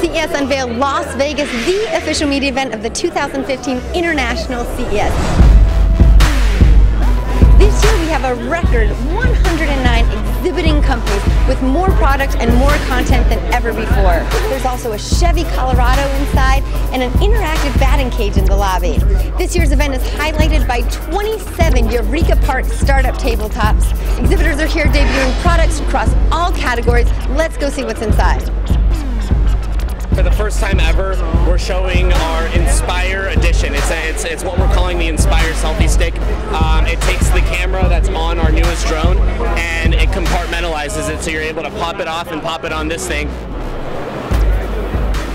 CES unveiled Las Vegas, the official media event of the 2015 International CES. This year we have a record 109 exhibiting companies with more product and more content than ever before. There's also a Chevy Colorado inside and an interactive batting cage in the lobby. This year's event is highlighted by 27 Eureka Park startup tabletops. Exhibitors are here debuting products across all categories. Let's go see what's inside. For the first time ever, we're showing our Inspire edition. It's, a, it's, it's what we're calling the Inspire selfie stick. Um, it takes the camera that's on our newest drone and it compartmentalizes it so you're able to pop it off and pop it on this thing.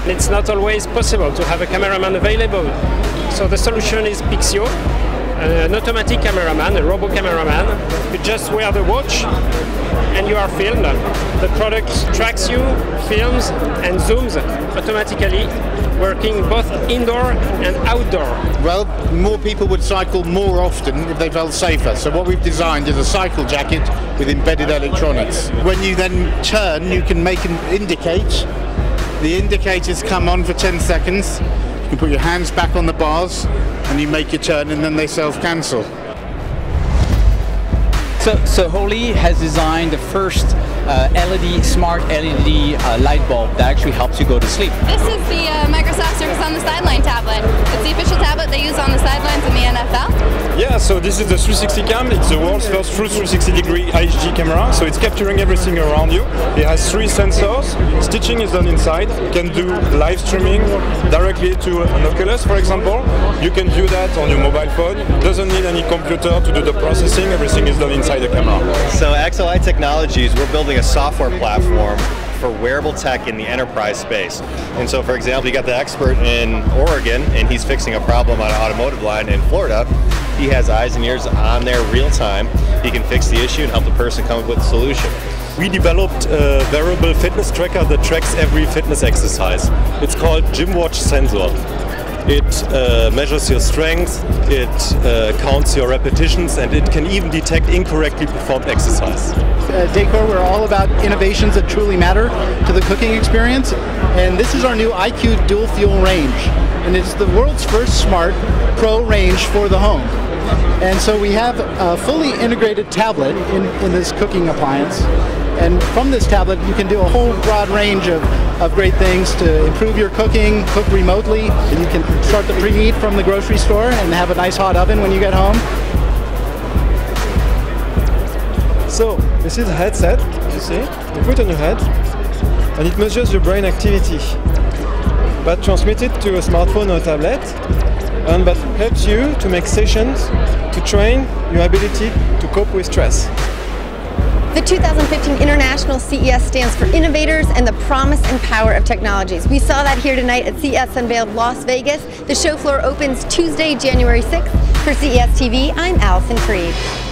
It's not always possible to have a cameraman available. So the solution is Pixio, an automatic cameraman, a robo cameraman. You just wear the watch you are filmed. The product tracks you, films and zooms automatically, working both indoor and outdoor. Well, more people would cycle more often if they felt safer. So what we've designed is a cycle jacket with embedded electronics. When you then turn, you can make an indicate. The indicators come on for 10 seconds. You can put your hands back on the bars and you make your turn and then they self-cancel. So, so Holi has designed the first uh, LED, smart LED uh, light bulb that actually helps you go to sleep. This is the uh, Microsoft Surface on the Sideline tablet. It's the official tablet they use on the sidelines in the NFL. Yeah, so this is the 360 cam. It's the world's first full 360 degree HD camera. So it's capturing everything around you. It has three sensors. Stitching is done inside. You can do live streaming directly to an Oculus, for example. You can view that on your mobile phone. Doesn't need any computer to do the processing. Everything is done inside the camera. So XOeye Technologies, we're building a software platform for wearable tech in the enterprise space. And so, for example, you got the expert in Oregon, and he's fixing a problem on an automotive line in Florida. He has eyes and ears on there real time. He can fix the issue and help the person come up with a solution. We developed a wearable fitness tracker that tracks every fitness exercise. It's called GymWatch Sensor. It uh, measures your strength, it uh, counts your repetitions, and it can even detect incorrectly performed exercise. At Dacor, we're all about innovations that truly matter to the cooking experience, and this is our new IQ dual fuel range. And it's the world's first smart pro range for the home. And so we have a fully integrated tablet in, in this cooking appliance. And from this tablet, you can do a whole broad range of, of great things to improve your cooking, cook remotely. And you can start the preheat from the grocery store and have a nice hot oven when you get home. So, this is a headset, you see, you put on your head, and it measures your brain activity. But transmitted to a smartphone or a tablet, and that helps you to make sessions to train your ability to cope with stress. The 2015 International CES stands for innovators and the promise and power of technologies. We saw that here tonight at CES Unveiled Las Vegas. The show floor opens Tuesday, January 6th. For CES TV, I'm Allison Fried.